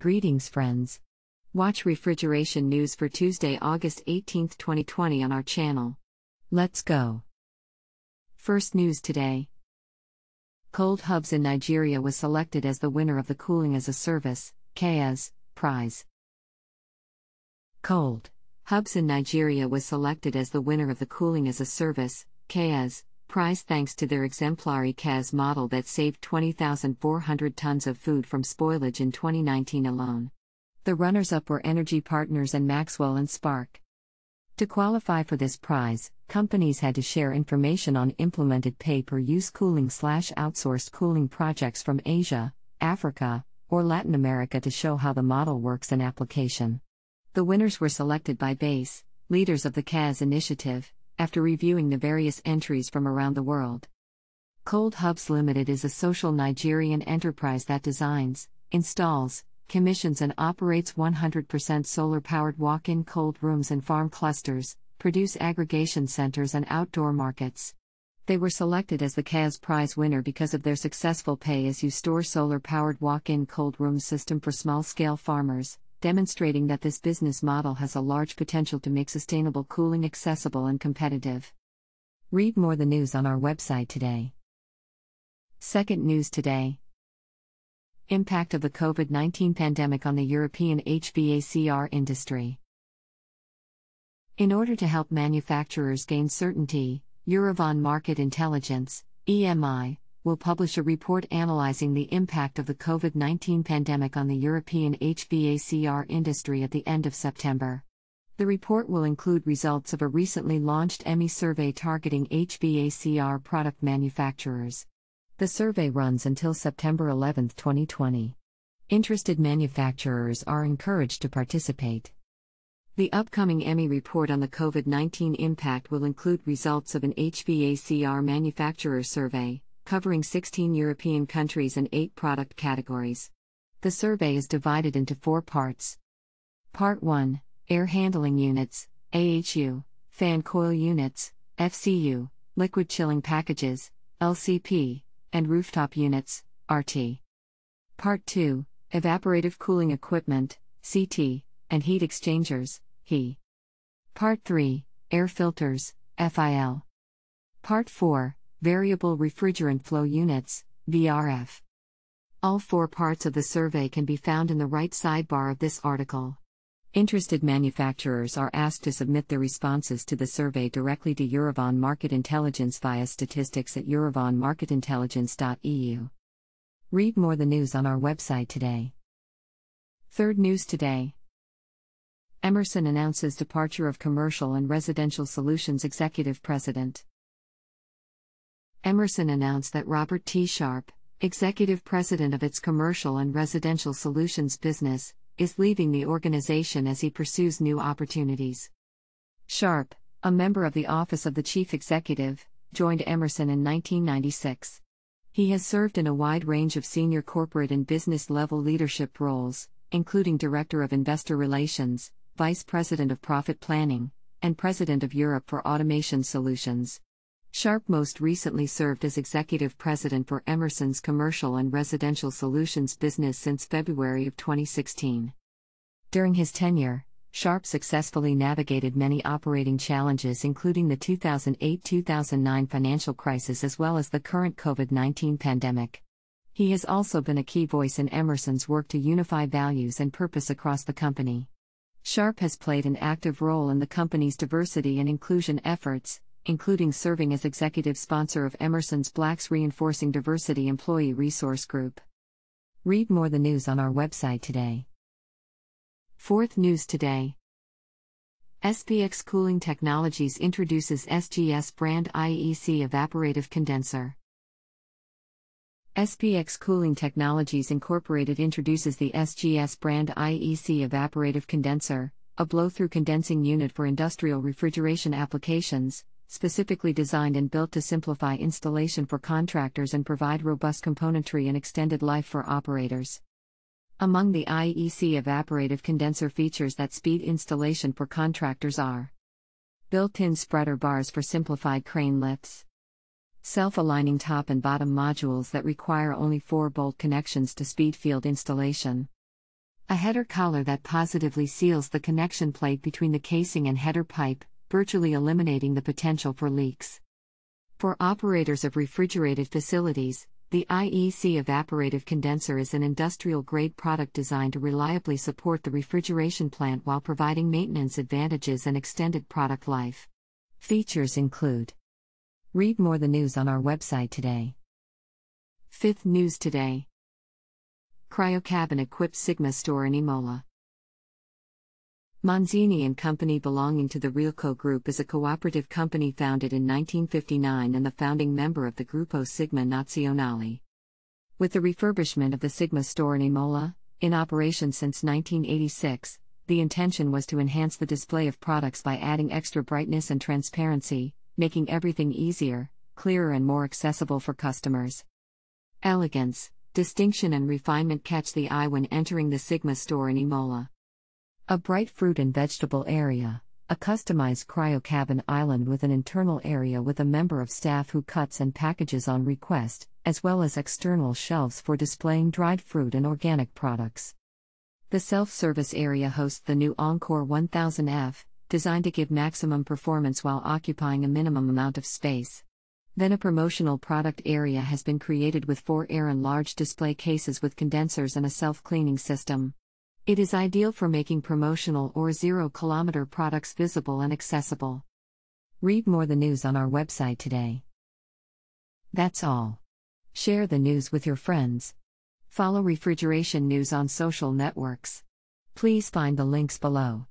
Greetings, friends. Watch refrigeration news for Tuesday, August 18, 2020 on our channel. Let's go. First news today. ColdHubs in Nigeria was selected as the winner of the Cooling as a Service (CaaS) prize. Cold Hubs in Nigeria was selected as the winner of the Cooling as a Service (CaaS) prize thanks to their exemplary CaaS model that saved 20,400 tons of food from spoilage in 2019 alone. The runners up were Energy Partners and Maxwell and Spark. To qualify for this prize, companies had to share information on implemented pay per use cooling slash outsourced cooling projects from Asia, Africa, or Latin America to show how the model works in application. The winners were selected by BASE, leaders of the CaaS initiative, after reviewing the various entries from around the world. ColdHubs Limited is a social Nigerian enterprise that designs, installs, commissions and operates 100% solar powered walk in cold rooms and farm clusters, produce aggregation centers and outdoor markets. They were selected as the CaaS Prize winner because of their successful pay as you store solar powered walk in cold room system for small scale farmers, demonstrating that this business model has a large potential to make sustainable cooling accessible and competitive. Read more the news on our website today. Second news today. Impact of the COVID 19 pandemic on the European HVACR industry. In order to help manufacturers gain certainty, Eurovent Market Intelligence, EMI, will publish a report analyzing the impact of the COVID 19 pandemic on the European HVACR industry at the end of September. The report will include results of a recently launched EMI survey targeting HVACR product manufacturers. The survey runs until September 11, 2020. Interested manufacturers are encouraged to participate. The upcoming EMI report on the COVID 19 impact will include results of an HVACR manufacturer survey, covering 16 European countries and 8 product categories. The survey is divided into four parts. Part 1 Air Handling Units, AHU, Fan Coil Units, FCU, Liquid Chilling Packages, LCP, and rooftop units, RT. Part 2 Evaporative Cooling Equipment, CT, and Heat Exchangers, HE. Part 3 Air Filters, FIL. Part 4 Variable Refrigerant Flow Units, VRF. All four parts of the survey can be found in the right sidebar of this article. Interested manufacturers are asked to submit their responses to the survey directly to Eurovent Market Intelligence via statistics at euroventmarketintelligence.eu. Read more the news on our website today. Third news today. Emerson announces departure of Commercial and Residential Solutions Executive President. Emerson announced that Robert T. Sharp, Executive President of its Commercial and Residential Solutions business, is leaving the organization as he pursues new opportunities. Sharp, a member of the Office of the Chief Executive, joined Emerson in 1996. He has served in a wide range of senior corporate and business level leadership roles, including Director of Investor Relations, Vice President of Profit Planning, and President of Europe for Automation Solutions. Sharp most recently served as executive president for Emerson's commercial and residential solutions business since February of 2016. During his tenure, Sharp successfully navigated many operating challenges, including the 2008 2009 financial crisis as well as the current COVID 19 pandemic. He has also been a key voice in Emerson's work to unify values and purpose across the company. Sharp has played an active role in the company's diversity and inclusion efforts, including serving as executive sponsor of Emerson's Blacks Reinforcing Diversity Employee Resource Group. Read more the news on our website today. Fourth news today. SPX Cooling Technologies introduces SGS brand IEC evaporative condenser. SPX Cooling Technologies Incorporated introduces the SGS brand IEC evaporative condenser, a blow through condensing unit for industrial refrigeration applications, specifically designed and built to simplify installation for contractors and provide robust componentry and extended life for operators. Among the IEC evaporative condenser features that speed installation for contractors are built in spreader bars for simplified crane lifts, self aligning top and bottom modules that require only 4 bolt connections to speed field installation, A header collar that positively seals the connection plate between the casing and header pipe, virtually eliminating the potential for leaks. For operators of refrigerated facilities, the IEC evaporative condenser is an industrial grade product designed to reliably support the refrigeration plant while providing maintenance advantages and extended product life. Features include Read more the news on our website today. Fifth News Today Criocabin equipped Sigma store in Imola. Manzini and Company belonging to the Realco Group is a cooperative company founded in 1959 and the founding member of the Gruppo Sigma Nazionale. With the refurbishment of the Sigma store in Imola, in operation since 1986, the intention was to enhance the display of products by adding extra brightness and transparency, making everything easier, clearer, and more accessible for customers. Elegance, distinction, and refinement catch the eye when entering the Sigma store in Imola. A bright fruit and vegetable area, a customized Criocabin island with an internal area with a member of staff who cuts and packages on request, as well as external shelves for displaying dried fruit and organic products. The self service area hosts the new Encore 1000F, designed to give maximum performance while occupying a minimum amount of space. Then a promotional product area has been created with four air and large display cases with condensers and a self cleaning system. It is ideal for making promotional or zero kilometer products visible and accessible. Read more the news on our website today. That's all. Share the news with your friends. Follow refrigeration news on social networks. Please find the links below.